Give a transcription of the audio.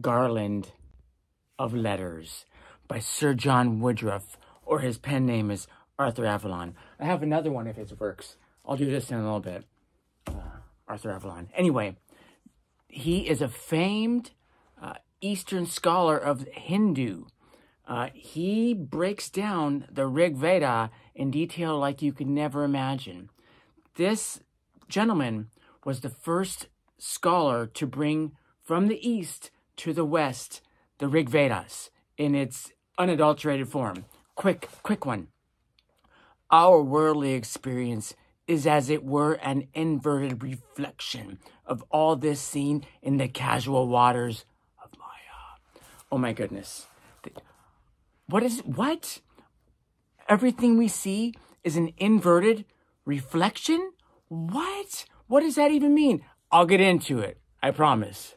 Garland of Letters by Sir John Woodroffe, or his pen name is Arthur Avalon. I have another one if it works. I'll do this in a little bit. Uh, Arthur Avalon. Anyway, he is a famed uh, Eastern scholar of Hindu. Uh, he breaks down the Rig Veda in detail like you could never imagine. This gentleman was the first scholar to bring from the East to the West the Rig Vedas in its unadulterated form. Quick, quick one. Our worldly experience is as it were an inverted reflection of all this seen in the casual waters of Maya. Oh my goodness. What is, what? Everything we see is an inverted reflection? What? What does that even mean? I'll get into it. I promise.